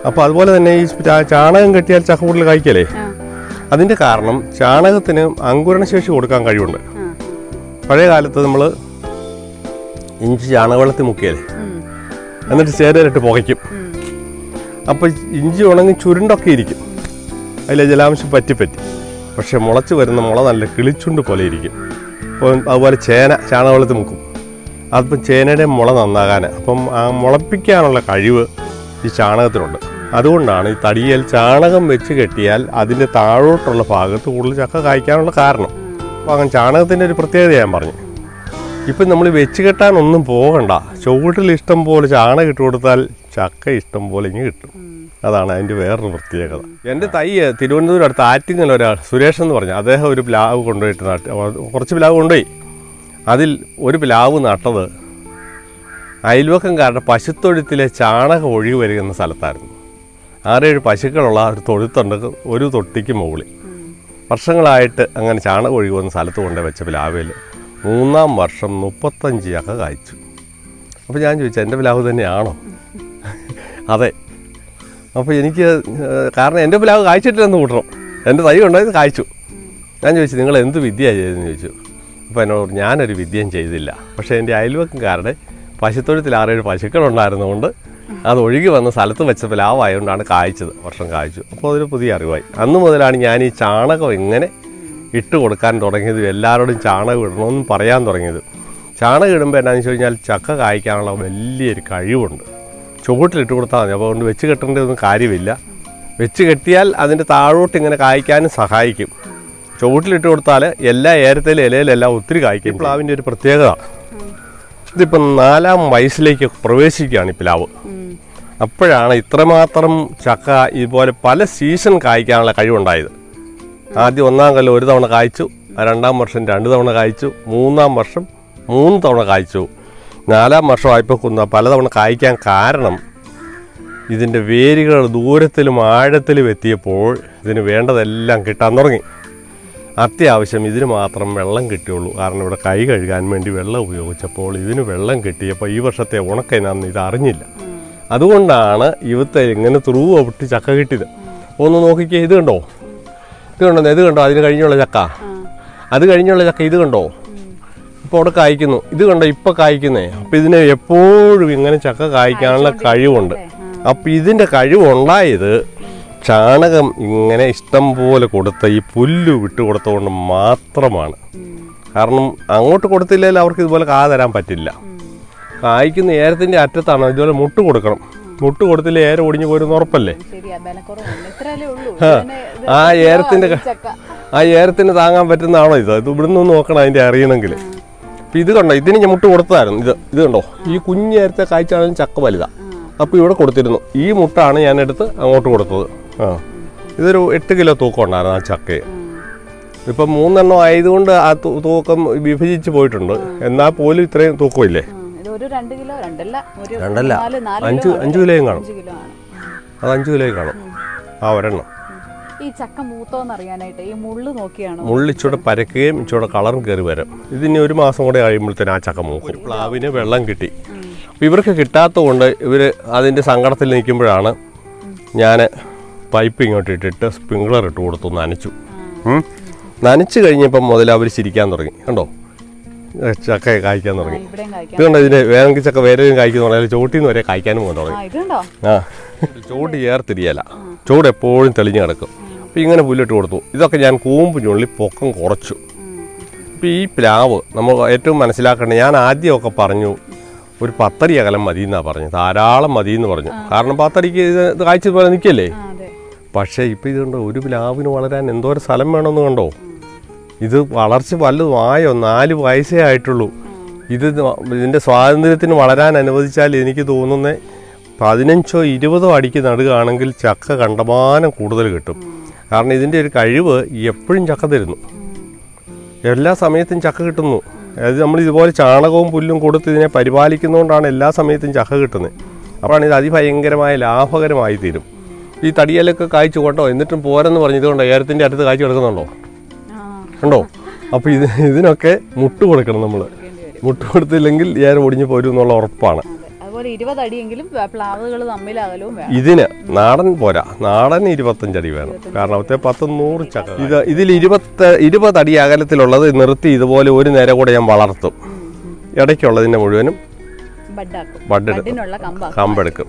അപ്പൊ അതുപോലെ തന്നെ ഈ ചാണകം കെട്ടിയാൽ ചക്ക കൂടുതൽ കായ്ക്കല്ലേ? അതിന്റെ കാരണം ചാണകത്തിന് അങ്കുരണശേഷി കൊടുക്കാൻ കഴിവുണ്ട്. പഴയ കാലത്ത് നമ്മൾ ഇഞ്ചി ചാണകവെള്ളത്തിൽ മുക്കിയല്ലേ? എന്നിട്ട് ചേരലിട്ട് പുകയ്ക്കും. അപ്പോൾ ഇഞ്ചി ഉണങ്ങി ചുരുണ്ടൊക്കെ ഇരിക്കും. അതിലെ ജലാംശം പറ്റി പറ്റി പക്ഷെ മുളച്ച് വരുന്ന മുള നല്ല കിളിച്ചുണ്ട് പോലെ ഇരിക്കും. അപ്പോൾ അതുപോലെ ചേന ചാണകവെള്ളത്തിൽ മുക്കും. അതിപ്പം ചേനയുടെ മുള നന്നാകാൻ. അപ്പം ആ മുളപ്പിക്കാനുള്ള കഴിവ് ഈ ചാണകത്തിനുണ്ട്. അതുകൊണ്ടാണ് ഈ തടിയൽ ചാണകം വെച്ച് കെട്ടിയാൽ അതിന്റെ താഴോട്ടുള്ള ഭാഗത്ത് കൂടുതൽ ചക്ക കായ്ക്കാനുള്ള കാരണം. അപ്പോൾ അങ്ങനെ ചാണകത്തിന്റെ ഒരു പ്രത്യേകത ഞാൻ പറഞ്ഞു. ഇപ്പം നമ്മൾ വെച്ച് കെട്ടാനൊന്നും പോകണ്ട. ചുവട്ടിൽ ഇഷ്ടം പോലെ ചാണകം ഇട്ട് കൊടുത്താൽ ചക്ക ഇഷ്ടം പോലെ ഇങ്ങ് കിട്ടും. അതാണ് അതിന്റെ വേറൊരു പ്രത്യേകത. എന്റെ തൈ തിരുവനന്തപുരം അടുത്ത് ആറ്റിങ്ങൽ ഒരാൾ സുരേഷ് എന്ന് പറഞ്ഞു അദ്ദേഹം ഒരു പ്ലാവ് കൊണ്ടുപോയിട്ട് നട്ട് കുറച്ച് പ്ലാവ് കൊണ്ടുപോയി. അതിൽ ഒരു പ്ലാവ് നട്ടത് അയൽവക്കംകാരുടെ പശുത്തൊഴുത്തിലെ ചാണകം ഒഴുകി വരുന്ന സ്ഥലത്തായിരുന്നു. ആറേഴ് പശുക്കളുള്ള ഒരു തൊഴുത്തുണ്ട് ഒരു തൊട്ടിക്ക് മുകളിൽ. വർഷങ്ങളായിട്ട് അങ്ങനെ ചാണകം ഒഴുകി വന്ന സ്ഥലത്ത് കൊണ്ടുപോയി വെച്ച പ്ലാവിൽ മൂന്നാം വർഷം മുപ്പത്തഞ്ച് ചക്ക കായ്ച്ചു. അപ്പോൾ ഞാൻ ചോദിച്ചു എന്റെ പ്ലാവ് തന്നെയാണോ? അതെ അപ്പോൾ എനിക്ക് കാരണം എന്റെ പ്ലാവ് കായ്ച്ചിട്ടില്ലെന്ന് കൂട്ടണം. എന്റെ തൈ ഉണ്ടായത് കായ്ച്ചു. ഞാൻ ചോദിച്ചു നിങ്ങൾ എന്ത് വിദ്യയാണ് ചെയ്തതെന്ന് ചോദിച്ചു. അപ്പോൾ എന്നോട് ഞാനൊരു വിദ്യയും ചെയ്തില്ല. പക്ഷേ എന്റെ അയൽവക്കംകാരുടെ പശുത്തൊഴുത്തിൽ ആറേഴ് പശുക്കളുണ്ടായിരുന്നതുകൊണ്ട് അത് ഒഴുകി വന്ന സ്ഥലത്ത് വെച്ച പ്ലാവായതുകൊണ്ടാണ് കായ്ച്ചത് വർഷം കായ്ച്ചു. അപ്പോൾ അതൊരു പുതിയ അറിവായി. അന്ന് മുതലാണ് ഞാൻ ഈ ചാണകം എങ്ങനെ ഇട്ട് കൊടുക്കാൻ തുടങ്ങിയത് എല്ലാവരോടും ചാണകം ഇടണമെന്നും പറയാൻ തുടങ്ങിയത്. ചാണകം ഇടുമ്പോൾ എന്നാന്ന് വെച്ച് കഴിഞ്ഞാൽ ചക്ക കായ്ക്കാനുള്ള വലിയൊരു കഴിവുണ്ട്. ചുവട്ടിലിട്ട് കൊടുത്താൽ മതി. അപ്പോൾ അതുകൊണ്ട് വെച്ച് കെട്ടേണ്ടതൊന്നും കാര്യമില്ല. വെച്ച് കെട്ടിയാൽ അതിന്റെ താഴോട്ട് ഇങ്ങനെ കായ്ക്കാനും സഹായിക്കും. ചുവട്ടിലിട്ട് കൊടുത്താൽ എല്ലാ ഏരത്തിലും ഇലയിലെല്ലാം ഒത്തിരി കായ്ക്കും. പ്ലാവിന്റെ ഒരു പ്രത്യേകത. ഇതിപ്പം നാലാം വയസ്സിലേക്ക് പ്രവേശിക്കുകയാണ് ഈ പ്ലാവ്. അപ്പോഴാണ് ഇത്രമാത്രം ചക്ക ഇതുപോലെ പല സീസൺ കായ്ക്കാനുള്ള കഴിവുണ്ടായത്. ആദ്യം ഒന്നാം കൊല്ലം ഒരു തവണ കായ്ച്ചു രണ്ടാം വർഷം രണ്ട് തവണ കായ്ച്ചു മൂന്നാം വർഷം മൂന്ന് തവണ കായ്ച്ചു. നാലാം വർഷം ആയപ്പോൾ കുന്ന പലതവണ കായ്ക്കാൻ കാരണം ഇതിന്റെ വേരുകൾ ദൂരത്തിലും ആഴത്തിലും എത്തിയപ്പോൾ ഇതിന് വേണ്ടതെല്ലാം കിട്ടാൻ തുടങ്ങി. അത്യാവശ്യം ഇതിന് മാത്രം വെള്ളം കിട്ടിയുള്ളൂ. കാരണം ഇവിടെ കൈ കഴുകാൻ വേണ്ടി വെള്ളം ഉപയോഗിച്ചപ്പോൾ ഇതിന് വെള്ളം കിട്ടിയപ്പോൾ ഈ വർഷത്തെ ഉണക്കനാന്ന് ഇത് അറിഞ്ഞില്ല. അതുകൊണ്ടാണ് ഇവത്തെ ഇങ്ങനെ ത്രൂ പൊട്ടി ചക്ക കിട്ടിയത്. ഒന്ന് നോക്കിക്കേ ഇത് കണ്ടോ? ഇത് കണ്ടോ? ഇത് കണ്ടോ? അതിന് കഴിഞ്ഞുള്ള ചക്ക? അത് കഴിഞ്ഞുള്ള ചക്ക ഇത് കണ്ടോ? ഇപ്പോൾ അവിടെ കായ്ക്കുന്നു. ഇത് കണ്ടോ ഇപ്പൊ കായ്ക്കുന്നേ. അപ്പൊ ഇതിന് എപ്പോഴും ഇങ്ങനെ ചക്ക കായ്ക്കാനുള്ള കഴിവുണ്ട്. അപ്പൊ ഇതിന്റെ കഴിവുണ്ടായത് ചാണകം ഇങ്ങനെ ഇഷ്ടം പോലെ കൊടുത്ത ഈ പുല്ല് വിട്ട് കൊടുത്തുകൊണ്ട് മാത്രമാണ്. കാരണം അങ്ങോട്ട് കൊടുത്തില്ലെങ്കിൽ അവർക്ക് ഇതുപോലെ കാ തരാൻ പറ്റില്ല. കായ്ക്കുന്ന ഏരത്തിന്റെ അറ്റത്താണ് ഇതുപോലെ മുട്ട് കൊടുക്കണം. മുട്ട് കൊടുത്തില്ല ഏര ഒടിഞ്ഞു പോരുന്ന ഉറപ്പല്ലേ? ആ. ഏരത്തിന്റെ ആ ഏരത്തിന് താങ്ങാൻ പറ്റുന്നതാണോ ഇത്. ഇത് ഇവിടുന്ന് നോക്കണം അതിന്റെ അറിയണമെങ്കിൽ അപ്പൊ ഇത് കണ്ടോ? ഇതിന് ഞാൻ മുട്ട കൊടുത്തതായിരുന്നു. ഇത് ഇത് കണ്ടോ? ഈ കുഞ്ഞു നേരത്തെ കാഴ്ചയാണെങ്കിൽ ചക്ക വലുത. അപ്പൊ ഇവിടെ കൊടുത്തിരുന്നു. ഈ മുട്ടാണ് ഞാൻ എടുത്ത് അങ്ങോട്ട് കൊടുത്തത്. ആ. ഇതൊരു എട്ട് കിലോ തൂക്കം ഉണ്ടായിരുന്നു ആ ചക്കയെ. ഇപ്പം മൂന്നെണ്ണം ആയതുകൊണ്ട് ആ തൂക്കം വിഭജിച്ച് പോയിട്ടുണ്ട്. എന്നാൽ പോലും ഇത്രയും തൂക്കമില്ലേ? ഉം, ഇത് ഒരു രണ്ട് കിലോ രണ്ടല്ല അഞ്ച് അഞ്ചു കിലോയും കാണും. അത് അഞ്ചു കിലോയും കാണും. ആ ഒരെണ്ണം. ഈ ചക്ക മൂത്തോന്ന് അറിയാനായിട്ട് ഈ മുള്ള് നോക്കിയാണ്? മുള്ളിച്ചൂടെ പരക്കുകയും ഇച്ചൂടെ കളറും കയറി വരും. ഇതിനി ഒരു മാസം കൂടെ കഴിയുമ്പോഴത്തേന് ആ ചക്ക മൂക്കും. പ്ലാവിന് വെള്ളം കിട്ടി. ഇവർക്ക് കിട്ടാത്തതുകൊണ്ട് ഇവർ അതിന്റെ സങ്കടത്തിൽ നിൽക്കുമ്പോഴാണ് ഞാൻ പൈപ്പ് ഇങ്ങോട്ട് ഇട്ടിട്ട് സ്പ്രിങ്ക്ലർ ഇട്ട് കൊടുത്തു നനച്ചു. നനച്ചു കഴിഞ്ഞപ്പം മുതൽ അവർ ചിരിക്കാൻ തുടങ്ങി. കണ്ടോ? ചക്ക കായ്ക്കാൻ തുടങ്ങി. ഇതുകൊണ്ട് ഇതിന് വേണമെങ്കിൽ ചക്ക വേറെയും കായ്ക്കുന്ന പറഞ്ഞാൽ ചോട്ടിൽ നിന്ന് വരെ കായ്ക്കാനും പോകാൻ തുടങ്ങി. ആ ചോട്ട് ആ. ചൂട് ചേർത്തിരിയല ചൂട് എപ്പോഴും തെളിഞ്ഞു കിടക്കും. അപ്പം ഇങ്ങനെ പുല്ലിട്ട് കൊടുത്തു. ഇതൊക്കെ ഞാൻ കൂമ്പ് ചുള്ളി പൊക്കം കുറച്ചു. ഇപ്പം ഈ പ്ലാവ് നമ്മൾ ഏറ്റവും മനസ്സിലാക്കേണ്ടത് ഞാൻ ആദ്യമൊക്കെ പറഞ്ഞു ഒരു പത്തടി അകലം മതി എന്നാണ് പറഞ്ഞു. ധാരാളം മതി എന്ന് പറഞ്ഞു കാരണം പത്തടിക്ക് ഇത് കാഴ്ച പോലെ നിൽക്കല്ലേ പക്ഷേ ഇപ്പം കണ്ടോ ഒരു പ്ലാവിന് വളരാൻ എന്തോരം സ്ഥലം വേണമെന്ന് കണ്ടോ? ഇത് വളർച്ച വല്ലതും ആയോ നാല് വയസ്സേ ആയിട്ടുള്ളൂ. ഇത് ഇതിന്റെ സ്വാതന്ത്ര്യത്തിന് വളരാൻ അനുവദിച്ചാൽ എനിക്ക് തോന്നുന്നത് പതിനഞ്ചോ ഇരുപതോ അടിക്ക് നടുകയാണെങ്കിൽ ചക്ക കണ്ടമാനം കൂടുതൽ കിട്ടും. കാരണം ഇതിന്റെ ഒരു കഴിവ് എപ്പോഴും ചക്ക തരുന്നു. എല്ലാ സമയത്തും ചക്ക കിട്ടുന്നു. അതായത് നമ്മൾ ഇതുപോലെ ചാണകവും പുല്ലും കൊടുത്ത് ഇതിനെ പരിപാലിക്കുന്നതുകൊണ്ടാണ് എല്ലാ സമയത്തും ചക്ക കിട്ടുന്നത് അപ്പോഴാണ് ഇത് അതിഭയങ്കരമായ ലാഭകരമായി തീരും. ഈ തടിയലൊക്കെ കായ്ച്ചു കൊണ്ടോ എന്നിട്ടും പോരെന്ന് പറഞ്ഞു ഇതുകൊണ്ടോ ഏരത്തിന്റെ അടുത്ത് കായ്ച്ചു കിടക്കുന്നുണ്ടോ? ഉണ്ടോ? അപ്പോൾ ഇത് ഇതിനൊക്കെ മുട്ട് കൊടുക്കണം നമ്മൾ മുട്ട് കൊടുത്തില്ലെങ്കിൽ ഏരം ഒടിഞ്ഞു പോരും എന്നുള്ള ഉറപ്പാണ്. അതെ ഇരുപതടിയെങ്കിലും പ്ലാവുകൾ തമ്മിൽ അകലവും വേണം. ഇതിന് നാടൻ പോരാ. നാടൻ ഇരുപത്തഞ്ചടി വേണം. കാരണം അവിടുത്തെ പത്ത് നൂറ് ചക്ക ഇത് ഇതിൽ ഇരുപത്ത് ഇരുപത് അടി അകലത്തിലുള്ളത് നിർത്തി ഇതുപോലെ ഒരു നേരം കൂടെ ഞാൻ വളർത്തും. ഇടയ്ക്കുള്ളതിന്റെ മുഴുവനും കമ്പെടുക്കും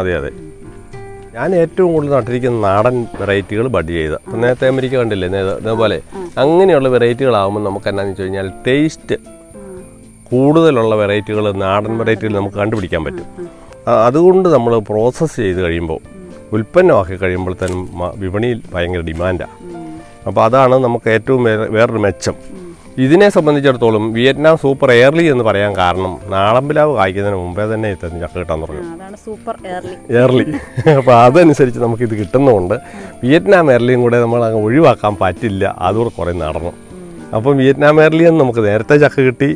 അത് അതെ ഞാൻ ഏറ്റവും കൂടുതൽ നട്ടിരിക്കുന്ന നാടൻ വെറൈറ്റികൾ ബഡ് ചെയ്ത. നേരത്തെ അമേരിക്ക കണ്ടില്ലേ? ഇതേപോലെ. അങ്ങനെയുള്ള വെറൈറ്റികളാകുമ്പോൾ നമുക്ക് എന്നാന്ന് വെച്ച് കഴിഞ്ഞാൽ ടേസ്റ്റ് കൂടുതലുള്ള വെറൈറ്റികൾ നാടൻ വെറൈറ്റികൾ നമുക്ക് കണ്ടുപിടിക്കാൻ പറ്റും. അതുകൊണ്ട് നമ്മൾ പ്രോസസ്സ് ചെയ്ത് കഴിയുമ്പോൾ ഉൽപ്പന്നമാക്കി കഴിയുമ്പോൾ തന്നെ വിപണിയിൽ ഭയങ്കര ഡിമാൻഡാണ് അപ്പോൾ അതാണ് നമുക്ക് ഏറ്റവും വേറൊരു മെച്ചം. ഇതിനെ സംബന്ധിച്ചിടത്തോളം വിയറ്റ്നാം സൂപ്പർ എയർലി എന്ന് പറയാൻ കാരണം നാളമ്പിലാവ് കായ്ക്കുന്നതിന് മുമ്പേ തന്നെ ഇത് ചക്ക കിട്ടാൻ തുടങ്ങി. Super early. എയർലി. അപ്പോൾ അതനുസരിച്ച് നമുക്കിത് കിട്ടുന്നതുകൊണ്ട് വിയറ്റ്നാം എയർലിയും കൂടെ നമ്മൾ അങ്ങ് ഒഴിവാക്കാൻ പറ്റില്ല. അതുകൂടെ കുറേ നടണം അപ്പം വിയറ്റ്നാം എയർലിയൻ നമുക്ക് നേരത്തെ ചക്ക കിട്ടി.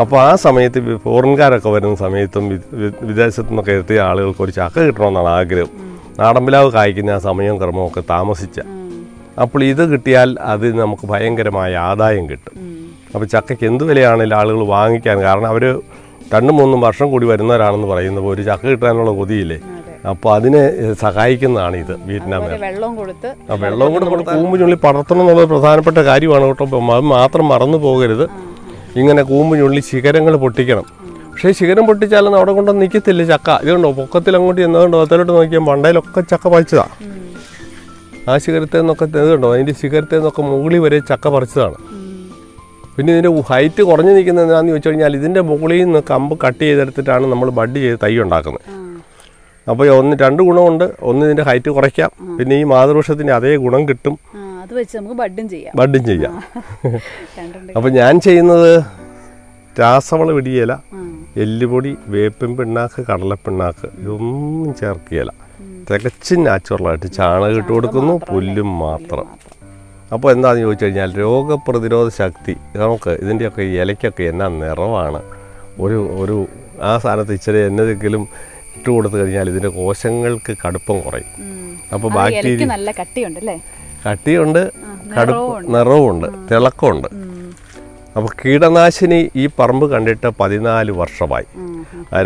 അപ്പോൾ ആ സമയത്ത് ഫോറിൻകാരൊക്കെ വരുന്ന സമയത്തും വിദേശത്തു നിന്നൊക്കെ എത്തിയ ആളുകൾക്ക് ഒരു ചക്ക കിട്ടണമെന്നാണ് ആഗ്രഹം. നാടമ്പിലാവ് കായ്ക്കുന്ന ആ സമയവും ക്രമവും ഒക്കെ താമസിച്ച. അപ്പോൾ ഇത് കിട്ടിയാൽ അത് നമുക്ക് ഭയങ്കരമായ ആദായം കിട്ടും. അപ്പോൾ ചക്കയ്ക്ക് എന്ത് വിലയാണെങ്കിലും ആളുകൾ വാങ്ങിക്കാൻ? കാരണം അവർ രണ്ടും മൂന്നും വർഷം കൂടി വരുന്നവരാണെന്ന് പറയുന്നത് ഒരു ചക്ക കിട്ടാനുള്ള കൊതിയില്ലേ? അപ്പോൾ അതിനെ സഹായിക്കുന്നതാണ് ഇത് വിയറ്റ്നാം വെള്ളം കൊടുത്ത് ആ വെള്ളവും കൂടെ കൊടുത്ത് കൂമ്പുചുള്ളി പടർത്തണം എന്നുള്ളത് പ്രധാനപ്പെട്ട കാര്യമാണ് കേട്ടോ. അപ്പം അത് മാത്രം മറന്നു പോകരുത്. ഇങ്ങനെ കൂമ്പുചുള്ളി ശിഖരങ്ങൾ പൊട്ടിക്കണം. പക്ഷേ ശിഖരം പൊട്ടിച്ചാലും അവിടെ കൊണ്ടൊന്നും നിൽക്കത്തില്ല ചക്ക. ഇതുണ്ടോ പൊക്കത്തിൽ അങ്ങോട്ട് ചെന്നതുകൊണ്ടോ അതിലോട്ട് നോക്കിയാൽ മണ്ടയിലൊക്കെ ചക്ക പറിച്ചതാണ് ആ ശിഖരത്തെ നിന്നൊക്കെ ഇതുണ്ടോ കണ്ടോ? അതിന്റെ ശിഖരത്തെ നിന്നൊക്കെ മുകളിൽ വരെ ചക്ക പറിച്ചതാണ്. പിന്നെ ഇതിന്റെ ഹൈറ്റ് കുറഞ്ഞു നിൽക്കുന്നത് എന്താണെന്ന് ചോദിച്ചു കഴിഞ്ഞാൽ ഇതിന്റെ മുകളിൽ നിന്ന് കമ്പ് കട്ട് ചെയ്തെടുത്തിട്ടാണ് നമ്മൾ ബഡ് ചെയ്ത് തൈ ഉണ്ടാക്കുന്നത്. അപ്പോൾ ഒന്ന് രണ്ട് ഗുണമുണ്ട്. ഒന്ന് ഇതിന്റെ ഹൈറ്റ് കുറയ്ക്കാം. പിന്നെ ഈ മാതൃവൃക്ഷത്തിന്റെ അതേ ഗുണം കിട്ടും. അത് വെച്ച് നമുക്ക് ബഡ്ഡും ചെയ്യാം. ബഡ്ഡും ചെയ്യാം. അപ്പോൾ ഞാൻ ചെയ്യുന്നത് രാസവള ഇടിയല ആ. എല്ലുപൊടി വേപ്പിൻ പിണ്ണാക്ക് കടലപ്പിണ്ണാക്ക് ഇതൊന്നും ചേർക്കുകയില്ല തികച്ചും നാച്ചുറലായിട്ട് ചാണകം ഇട്ട് കൊടുക്കുന്നു പുല്ലും മാത്രം. അപ്പോൾ എന്താണെന്ന് ചോദിച്ചു കഴിഞ്ഞാൽ രോഗപ്രതിരോധ ശക്തി നമുക്ക് ഇതിന്റെയൊക്കെ ഇലയ്ക്കൊക്കെ എന്നാ നിറവാണ്. ഒരു ഒരു ആ സാധനത്ത് ഇച്ചിരി എന്നതെങ്കിലും ഇട്ട് കൊടുത്തു കഴിഞ്ഞാൽ ഇതിന്റെ കോശങ്ങൾക്ക് കടുപ്പം കുറയും. അപ്പൊ അപ്പോൾ ബാക്ടീരിയ നല്ല കട്ടിയുണ്ട് അല്ലേ? കട്ടിയുണ്ട് കടുപ്പ് നിറവുമുണ്ട്. തിളക്കമുണ്ട്. അപ്പൊ അപ്പോൾ കീടനാശിനി ഈ പറമ്പ് കണ്ടിട്ട് പതിനാല് വർഷമായി.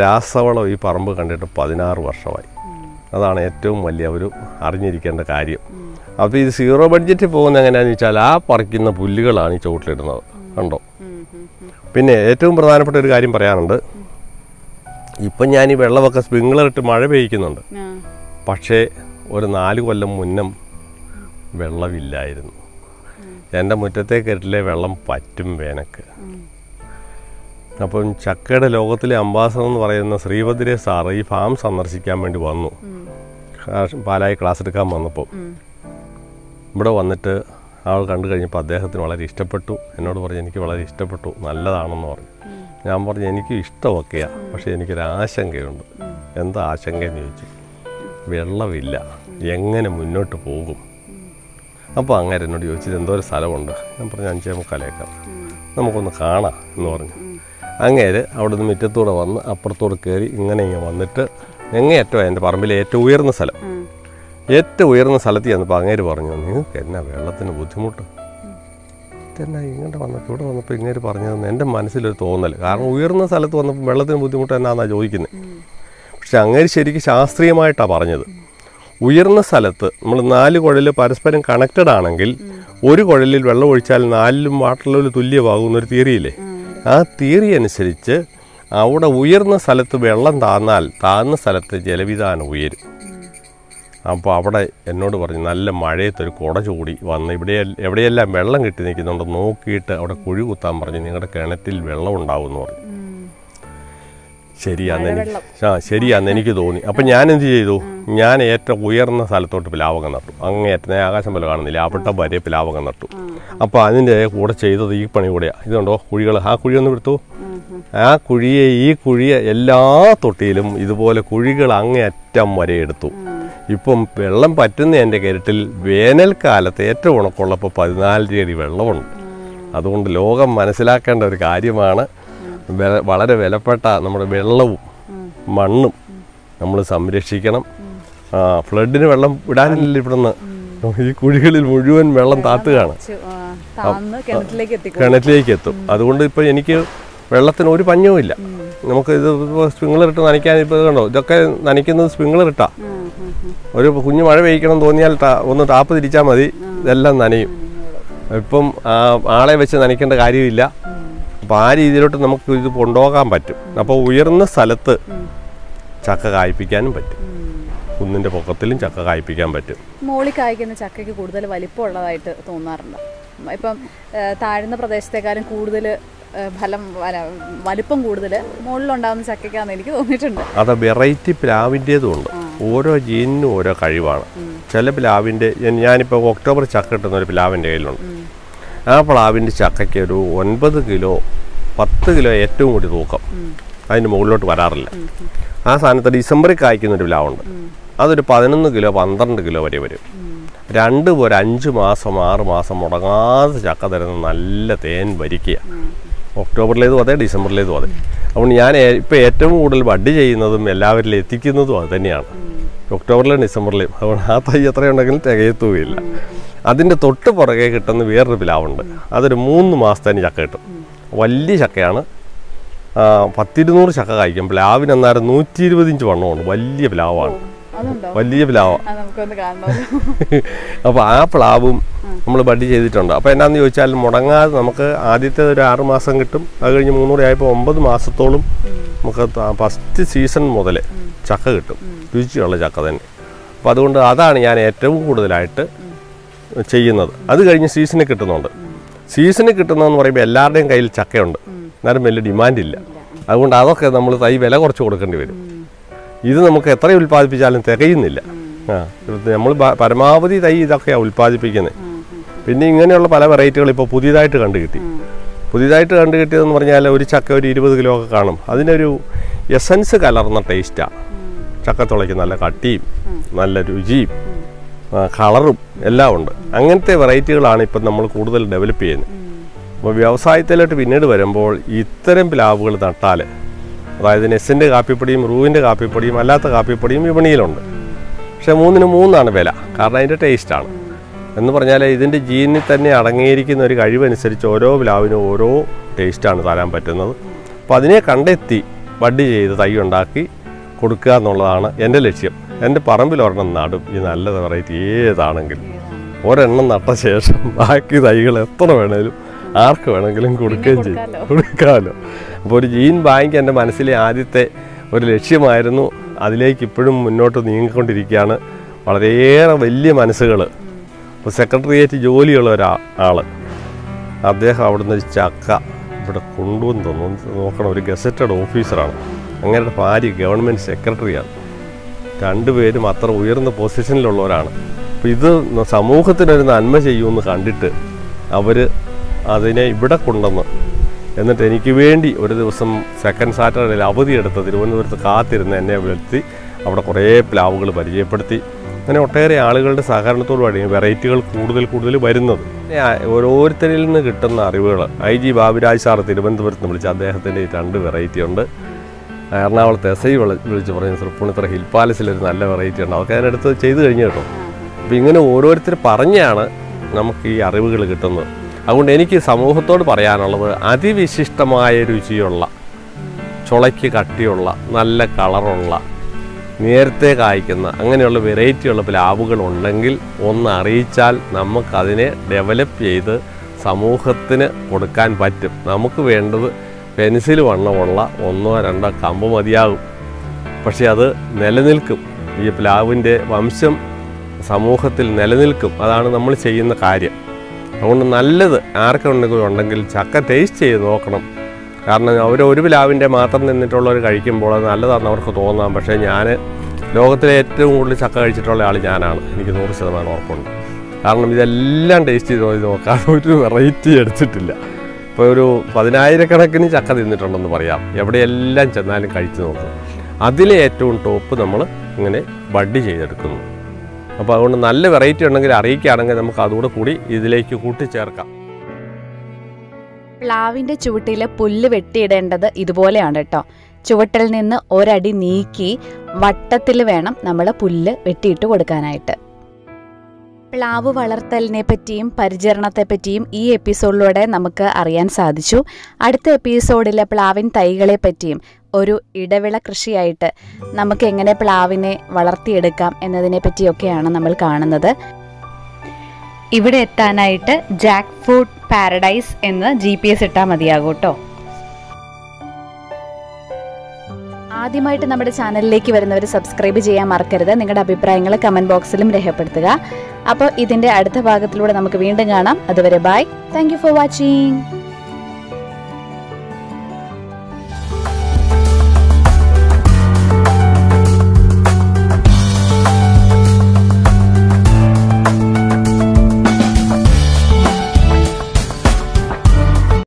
രാസവളം ഈ പറമ്പ് കണ്ടിട്ട് പതിനാറ് വർഷമായി. അതാണ് ഏറ്റവും വലിയ ഒരു അറിഞ്ഞിരിക്കേണ്ട കാര്യം. അപ്പോൾ ഈ സീറോ ബഡ്ജറ്റ് പോകുന്ന എങ്ങനെയാണെന്ന് വെച്ചാൽ ആ പറിക്കുന്ന പുല്ലുകളാണ് ഈ ചുവട്ടിലിടുന്നത്. കണ്ടോ? പിന്നെ ഏറ്റവും പ്രധാനപ്പെട്ട ഒരു കാര്യം പറയാനുണ്ട്. ഇപ്പം ഞാൻ ഈ വെള്ളമൊക്കെ സ്പ്രിംഗ്ലർ ഇട്ട് മഴ പെയ്യിക്കുന്നുണ്ട്. പക്ഷേ ഒരു നാല് കൊല്ലം മുന്നം വെള്ളമില്ലായിരുന്നു. എന്റെ മുറ്റത്തെ കെട്ടിലെ വെള്ളം പറ്റും വേനക്ക്. അപ്പം ചക്കയുടെ ലോകത്തിലെ അംബാസഡർ എന്ന് പറയുന്ന ശ്രീഭദ്രേ സാറ് ഈ ഫാം സന്ദർശിക്കാൻ വേണ്ടി വന്നു. പാലായി ക്ലാസ് എടുക്കാൻ വന്നപ്പോൾ. ഇവിടെ വന്നിട്ട് ആൾ കണ്ടു കഴിഞ്ഞപ്പോൾ അദ്ദേഹത്തിന് വളരെ ഇഷ്ടപ്പെട്ടു. എന്നോട് പറഞ്ഞു എനിക്ക് വളരെ ഇഷ്ടപ്പെട്ടു. നല്ലതാണെന്ന് പറഞ്ഞു. ഞാൻ പറഞ്ഞു എനിക്ക് ഇഷ്ടമൊക്കെയാണ് പക്ഷേ എനിക്കൊരു ആശങ്കയുണ്ട് എന്താ ആശങ്കയെന്ന് ചോദിച്ചു. വെള്ളമില്ല. എങ്ങനെ മുന്നോട്ട് പോകും? അപ്പോൾ അങ്ങനെ എന്നോട് ചോദിച്ചത് എന്തോ ഒരു സ്ഥലമുണ്ട്. ഞാൻ പറഞ്ഞു അഞ്ചേ മുക്കാലേക്കർ നമുക്കൊന്ന് കാണാം എന്ന് പറഞ്ഞു. അങ്ങേര് അവിടെ നിന്ന് മുറ്റത്തൂടെ വന്ന് അപ്പുറത്തൂടെ കയറി ഇങ്ങനെ ഇങ്ങനെ വന്നിട്ട് എങ്ങേയറ്റം എന്റെ പറമ്പിലെ ഏറ്റവും ഉയർന്ന സ്ഥലം. ഏറ്റവും ഉയർന്ന സ്ഥലത്ത് ചെന്നപ്പോൾ അങ്ങേര് പറഞ്ഞു നിങ്ങൾക്ക് എന്നാ വെള്ളത്തിന് ബുദ്ധിമുട്ട്? ഇതെന്നാ ഇങ്ങോട്ട് വന്നപ്പോൾ ഇവിടെ വന്നപ്പോൾ ഇങ്ങേര് പറഞ്ഞതെന്ന് എന്റെ മനസ്സിലൊരു തോന്നൽ കാരണം ഉയർന്ന സ്ഥലത്ത് വന്നപ്പോൾ വെള്ളത്തിന് ബുദ്ധിമുട്ട് എന്നാന്നാ ചോദിക്കുന്നത് പക്ഷെ അങ്ങനെ ശരിക്കും ശാസ്ത്രീയമായിട്ടാണ് പറഞ്ഞത്. ഉയർന്ന സ്ഥലത്ത് നമ്മൾ നാല് കുഴൽ പരസ്പരം കണക്റ്റഡ് ആണെങ്കിൽ ഒരു കുഴലിൽ വെള്ളം ഒഴിച്ചാൽ നാലിലും തുല്യമാകുന്ന ഒരു തിയറിയില്ലേ ആ തിയറി അനുസരിച്ച് അവിടെ ഉയർന്ന സ്ഥലത്ത് വെള്ളം താന്നാൽ താഴ്ന്ന സ്ഥലത്ത് ജലവിധാനം ഉയരും. അപ്പോൾ അവിടെ എന്നോട് പറഞ്ഞു നല്ല മഴയത്തൊരു കുട ചൂടി വന്ന് ഇവിടെ എവിടെയെല്ലാം വെള്ളം കിട്ടി നിൽക്കുന്നുണ്ട് നോക്കിയിട്ട് അവിടെ കുഴി കുത്താൻ പറഞ്ഞു നിങ്ങളുടെ കിണറ്റിൽ വെള്ളം ഉണ്ടാവും എന്ന് പറഞ്ഞു ശരിയാന്ന് എനിക്ക് ആ ശരിയാന്ന് എനിക്ക് തോന്നി. അപ്പം ഞാൻ എന്ത് ചെയ്തു? ഞാൻ ഏറ്റവും ഉയർന്ന സ്ഥലത്തോട്ട് പ്ലാവകം നട്ടു. അങ്ങേറ്റം ആകാശം പോലെ കാണുന്നില്ല അവിടെ വരെ പ്ലാവകം നട്ടു. അപ്പോൾ അതിന്റെ കൂടെ ചെയ്തത് ഈ പണി കൂടെയാണ് ഇതുണ്ടോ കുഴികൾ ആ കുഴി ഒന്ന് എടുത്തു. ആ കുഴിയെ ഈ കുഴിയെ എല്ലാ തൊട്ടിയിലും ഇതുപോലെ കുഴികൾ അങ്ങേയറ്റം വരെ എടുത്തു. ഇപ്പം വെള്ളം പറ്റുന്ന എന്റെ കിരട്ടിൽ വേനൽക്കാലത്ത് ഏറ്റവും ഉണക്കമുള്ളപ്പോൾ പതിനാല് അടി വെള്ളമുണ്ട്. അതുകൊണ്ട് ലോകം മനസ്സിലാക്കേണ്ട ഒരു കാര്യമാണ്. വളരെ വിലപ്പെട്ട നമ്മുടെ വെള്ളവും മണ്ണും നമ്മൾ സംരക്ഷിക്കണം. ഫ്ലഡിന് വെള്ളം ഇടാനില്ല ഇവിടുന്ന്. ഈ കുഴികളിൽ മുഴുവൻ വെള്ളം താത്തുകയാണ്. കിണറ്റിലേക്ക് എത്തും. അതുകൊണ്ട് ഇപ്പം എനിക്ക് വെള്ളത്തിന് ഒരു പഞ്ഞവും ഇല്ല. നമുക്ക് ഇത് സ്പ്രിംഗ്ലർ ഇട്ട് നനയ്ക്കാൻ ഇപ്പോൾ കണ്ടോ? ഇതൊക്കെ നനയ്ക്കുന്നത് സ്പ്രിംഗ്ലർ ഇട്ടാ. ഒരു കുഞ്ഞു മഴ പെയ്ക്കണം തോന്നിയാൽ ഒന്ന് ടാപ്പ് തിരിച്ചാൽ മതി. ഇതെല്ലാം നനയും. ഇപ്പം ആളെ വെച്ച് നനയ്ക്കേണ്ട കാര്യമില്ല. അപ്പോൾ ആ രീതിയിലോട്ട് നമുക്ക് ഇത് കൊണ്ടുപോകാൻ പറ്റും. അപ്പോൾ ഉയർന്ന സ്ഥലത്ത് ചക്ക കായ്പ്പിക്കാനും പറ്റും. കുന്നിന്റെ പൊക്കത്തിലും ചക്ക കായ്പ്പിക്കാൻ പറ്റും. മോളി കായ്ക്കുന്ന ചക്കയ്ക്ക് കൂടുതൽ വലിപ്പമുള്ളതായിട്ട് തോന്നാറുണ്ട്. ഇപ്പം താഴ്ന്ന പ്രദേശത്തെക്കാളും കൂടുതൽ ഫലം വലുപ്പം കൂടുതൽ മുകളിലുണ്ടാകുന്ന ചക്കയ്ക്കാന്ന് എനിക്ക് തോന്നിയിട്ടുണ്ട്. അത് വെറൈറ്റി പ്ലാവിന്റേതുണ്ട്. ഓരോ ജീനിനും ഓരോ കഴിവാണ്. ചില പ്ലാവിന്റെ ഞാനിപ്പോൾ ഒക്ടോബർ ചക്ക കിട്ടുന്ന ഒരു പ്ലാവിന്റെ കയ്യിലുണ്ട്. ആ പ്ലാവിന്റെ ചക്കയ്ക്ക് ഒരു ഒൻപത് കിലോ പത്ത് കിലോ ഏറ്റവും കൂടി തൂക്കം. അതിന് മുകളിലോട്ട് വരാറില്ല. ആ സ്ഥാനത്ത് ഡിസംബറിൽ കായ്ക്കുന്ന ഒരു പ്ലാവുണ്ട്. അതൊരു പതിനൊന്ന് കിലോ പന്ത്രണ്ട് കിലോ വരെ വരും. രണ്ട് ഒരു അഞ്ച് മാസം ആറ് മാസം മുടങ്ങാതെ ചക്ക തരുന്ന നല്ല തേൻ വരിക്കുക ഒക്ടോബറിലേതും അതെ ഡിസംബറിലേതും അതെ. അതുകൊണ്ട് ഞാൻ ഇപ്പോൾ ഏറ്റവും കൂടുതൽ ബഡ് ചെയ്യുന്നതും എല്ലാവരിലും എത്തിക്കുന്നതും അത് തന്നെയാണ്. ഒക്ടോബറിലും ഡിസംബറിലും. അതുകൊണ്ട് ആ തൈ എത്ര എത്രയുണ്ടെങ്കിലും തികയത്തുകയില്ല. അതിന്റെ തൊട്ട് പുറകെ കിട്ടുന്ന വേറൊരു പ്ലാവുണ്ട്. അതൊരു മൂന്ന് മാസത്തേന് ചക്ക കിട്ടും. വലിയ ചക്കയാണ്. പത്തിരുന്നൂറ് ചക്ക കായ്ക്കും. പ്ലാവിന് അന്നേരം നൂറ്റി ഇരുപത് ഇഞ്ച് വണ്ണമാണ്. വലിയ പ്ലാവാണ്. വലിയ പ്ലാവ? അപ്പോൾ ആ പ്ലാവും നമ്മൾ ബഡ് ചെയ്തിട്ടുണ്ട്. അപ്പോൾ എന്നാന്ന് ചോദിച്ചാൽ മുടങ്ങാതെ നമുക്ക് ആദ്യത്തെ ഒരു ആറ് മാസം കിട്ടും. അത് കഴിഞ്ഞ് മുന്നൂറ് ആയപ്പോൾ ഒമ്പത് മാസത്തോളം നമുക്ക് ഫസ്റ്റ് സീസൺ മുതൽ ചക്ക കിട്ടും. രുചിയുള്ള ചക്ക തന്നെ. അപ്പോൾ അതുകൊണ്ട് അതാണ് ഞാൻ ഏറ്റവും കൂടുതലായിട്ട് ചെയ്യുന്നത്. അത് കഴിഞ്ഞ് സീസണിൽ കിട്ടുന്നുണ്ട്. സീസണിൽ കിട്ടുന്നതെന്ന് പറയുമ്പോൾ എല്ലാവരുടെയും കയ്യിൽ ചക്കയുണ്ട്. എന്നാലും വലിയ ഡിമാൻഡില്ല അതുകൊണ്ട് അതൊക്കെ നമ്മൾ തൈ വില കുറച്ച് കൊടുക്കേണ്ടി വരും. ഇത് നമുക്ക് എത്ര ഉൽപ്പാദിപ്പിച്ചാലും തികയുന്നില്ല. ആ നമ്മൾ പരമാവധി തൈ ഇതൊക്കെയാണ് ഉൽപ്പാദിപ്പിക്കുന്നത് പിന്നെ ഇങ്ങനെയുള്ള പല വെറൈറ്റികൾ ഇപ്പോൾ പുതിയതായിട്ട് കണ്ടു കിട്ടി പുതിയതായിട്ട് കണ്ടു കിട്ടിയതെന്ന് പറഞ്ഞാൽ ഒരു ചക്ക ഒരു ഇരുപത് കിലോ ഒക്കെ കാണും. അതിനൊരു എസൻസ് കലർന്ന ടേസ്റ്റാണ് ചക്കത്തുളയ്ക്ക് നല്ല കട്ടിയും നല്ല രുചിയും കളറും എല്ലാം ഉണ്ട്. അങ്ങനത്തെ വെറൈറ്റികളാണ് ഇപ്പം നമ്മൾ കൂടുതൽ ഡെവലപ്പ് ചെയ്യുന്നത് അപ്പോൾ വ്യവസായത്തിലോട്ട് പിന്നീട് വരുമ്പോൾ ഇത്തരം പ്ലാവുകൾ നട്ടാൽ അതായത് നെസ്സിന്റെ കാപ്പിപ്പൊടിയും റൂവിന്റെ കാപ്പിപ്പൊടിയും അല്ലാത്ത കാപ്പിപ്പൊടിയും വിപണിയിലുണ്ട്. പക്ഷേ മൂന്നിന് മൂന്നാണ് വില. കാരണം അതിന്റെ ടേസ്റ്റാണ് എന്ന് പറഞ്ഞാൽ ഇതിന്റെ ജീനിൽ തന്നെ അടങ്ങിയിരിക്കുന്ന ഒരു കഴിവനുസരിച്ച് ഓരോ പ്ലാവിനും ഓരോ ടേസ്റ്റാണ് തരാൻ പറ്റുന്നത്. അപ്പോൾ അതിനെ കണ്ടെത്തി ബഡ് ചെയ്ത് തൈ ഉണ്ടാക്കി കൊടുക്കുക എന്നുള്ളതാണ് എന്റെ ലക്ഷ്യം. എന്റെ പറമ്പിൽ ഒരെണ്ണം നടും. ഈ നല്ല വെറൈറ്റി ഏതാണെങ്കിലും. ഒരെണ്ണം നട്ട ശേഷം ബാക്കി തൈകൾ എത്ര വേണേലും ആർക്ക് വേണമെങ്കിലും കൊടുക്കുകയും ചെയ്യും. കൊടുക്കാമല്ലോ അപ്പോൾ ഒരു ജീൻ ബാങ്ക് എന്റെ മനസ്സിലെ ആദ്യത്തെ ഒരു ലക്ഷ്യമായിരുന്നു. അതിലേക്ക് ഇപ്പോഴും മുന്നോട്ട് നീങ്ങിക്കൊണ്ടിരിക്കുകയാണ്. വളരെയേറെ വലിയ മനസ്സുകൾ ഇപ്പോൾ സെക്രട്ടേറിയറ്റ് ജോലിയുള്ള ഒരാ ആൾ അദ്ദേഹം അവിടുന്ന് ഒരു ചക്ക ഇവിടെ കൊണ്ടുവന്ന് തന്നു. നോക്കണം ഒരു ഗസറ്റഡ് ഓഫീസറാണ്. അങ്ങനെയുടെ ഭാര്യ ഗവൺമെന്റ് സെക്രട്ടറിയാണ്. രണ്ടുപേരും അത്ര ഉയർന്ന പൊസിഷനിലുള്ളവരാണ് അപ്പോൾ ഇത് സമൂഹത്തിനൊരു നന്മ ചെയ്യുമെന്ന് കണ്ടിട്ട് അവർ അതിനെ ഇവിടെ കൊണ്ടുവന്ന് എന്നിട്ട് എനിക്ക് വേണ്ടി ഒരു ദിവസം സെക്കൻഡ് സാറ്റർഡേയിൽ അവധിയെടുത്ത് തിരുവനന്തപുരത്ത് കാത്തിരുന്ന് എന്നെ വിളിച്ച് അവിടെ കുറേ പ്ലാവുകൾ പരിചയപ്പെടുത്തി. അങ്ങനെ ഒട്ടേറെ ആളുകളുടെ സഹകരണത്തോടുകൂടി വെറൈറ്റികൾ കൂടുതൽ കൂടുതൽ വരുന്നത്. ഓരോരുത്തരിൽ നിന്ന് കിട്ടുന്ന അറിവുകൾ. ഐ ജി ബാബുരാജ് സാർ തിരുവനന്തപുരത്ത് നിന്ന് വിളിച്ച് അദ്ദേഹത്തിന്റെ രണ്ട് വെറൈറ്റി ഉണ്ട്. എറണാകുളത്ത് എസ് ഐ വിളിച്ച് പറഞ്ഞു തൃപ്പൂണിത്തറ ഹിൽ പാലസിൽ ഒരു നല്ല വെറൈറ്റി ഉണ്ട്. അതൊക്കെ അതിനടുത്ത് ചെയ്ത് കഴിഞ്ഞു കേട്ടോ. അപ്പോൾ ഇങ്ങനെ ഓരോരുത്തർ പറഞ്ഞാണ് നമുക്ക് ഈ അറിവുകൾ കിട്ടുന്നത്. അതുകൊണ്ട് എനിക്ക് സമൂഹത്തോട് പറയാനുള്ളത് അതിവിശിഷ്ടമായ രുചിയുള്ള ചുളയ്ക്ക് കട്ടിയുള്ള നല്ല കളറുള്ള നേരത്തെ കായ്ക്കുന്ന അങ്ങനെയുള്ള വെറൈറ്റിയുള്ള പ്ലാവുകൾ ഉണ്ടെങ്കിൽ ഒന്ന് അറിയിച്ചാൽ നമുക്കതിനെ ഡെവലപ്പ് ചെയ്ത് സമൂഹത്തിന് കൊടുക്കാൻ പറ്റും. നമുക്ക് വേണ്ടത് പെൻസിൽ വണ്ണമുള്ള ഒന്നോ രണ്ടോ കമ്പ് മതിയാകും. പക്ഷേ അത് നിലനിൽക്കും. ഈ പ്ലാവിന്റെ വംശം സമൂഹത്തിൽ നിലനിൽക്കും. അതാണ് നമ്മൾ ചെയ്യുന്ന കാര്യം. അതുകൊണ്ട് നല്ലത് ആർക്കുണ്ടെങ്കിലും ഉണ്ടെങ്കിൽ ചക്ക ടേസ്റ്റ് ചെയ്ത് നോക്കണം. കാരണം അവർ ഒരു പ്ലാവിന്റെ മാത്രം നിന്നിട്ടുള്ളവർ കഴിക്കുമ്പോൾ അത് നല്ലതാണെന്ന് അവർക്ക് തോന്നാം. പക്ഷേ ഞാൻ ലോകത്തിലെ ഏറ്റവും കൂടുതൽ ചക്ക കഴിച്ചിട്ടുള്ള ആൾ ഞാനാണ്. എനിക്ക് നൂറ് ശതമാനം ഉറപ്പുണ്ട്. കാരണം ഇതെല്ലാം ടേസ്റ്റ് ചെയ്ത് നോക്കി ഒരു വെറൈറ്റി എടുത്തിട്ടില്ല. ഇപ്പോൾ ഒരു പതിനായിരക്കണക്കിന് ചക്ക തിന്നിട്ടുണ്ടെന്ന് പറയാം. എവിടെയെല്ലാം ചെന്നാലും കഴിച്ചു നോക്കും. അതിലെ ഏറ്റവും ടോപ്പ് നമ്മൾ ഇങ്ങനെ ബഡ് ചെയ്തെടുക്കുന്നു. അപ്പോൾ അതുകൊണ്ട് നല്ല വെറൈറ്റി ഉണ്ടെങ്കിൽ അറിയിക്കുകയാണെങ്കിൽ നമുക്ക് അതുകൂടെ കൂടി ഇതിലേക്ക് കൂട്ടിച്ചേർക്കാം. പ്ലാവിന്റെ ചുവട്ടിൽ പുല്ല് വെട്ടിയിടേണ്ടത് ഇതുപോലെയാണ് കേട്ടോ. ചുവട്ടിൽ നിന്ന് ഒരടി നീക്കി വട്ടത്തിൽ വേണം നമ്മൾ പുല്ല് വെട്ടിയിട്ട് കൊടുക്കാനായിട്ട്. പ്ലാവ് വളർത്തലിനെ പറ്റിയും പരിചരണത്തെ പറ്റിയും ഈ എപ്പിസോഡിലൂടെ നമുക്ക് അറിയാൻ സാധിച്ചു. അടുത്ത എപ്പിസോഡിലെ പ്ലാവിൻ തൈകളെ പറ്റിയും ഒരു ഇടവിള കൃഷിയായിട്ട് നമുക്ക് എങ്ങനെ പ്ലാവിനെ വളർത്തിയെടുക്കാം എന്നതിനെ പറ്റിയൊക്കെയാണ് നമ്മൾ കാണുന്നത്. ഇവിടെ എത്താനായിട്ട് ജാക്ക് ഫ്രൂട്ട് പാരഡൈസ് എന്ന് ജി പി എസ് ഇട്ടാൽ മതിയാകും കേട്ടോ ആദ്യമായിട്ട് നമ്മുടെ ചാനലിലേക്ക് വരുന്നവർ സബ്സ്ക്രൈബ് ചെയ്യാൻ മറക്കരുത്. നിങ്ങളുടെ അഭിപ്രായങ്ങൾ കമന്റ് ബോക്സിലും രേഖപ്പെടുത്തുക. അപ്പോൾ ഇതിന്റെ അടുത്ത ഭാഗത്തിലൂടെ നമുക്ക് വീണ്ടും കാണാം. അതുവരെ ബൈ താങ്ക് ഫോർ വാച്ചിങ്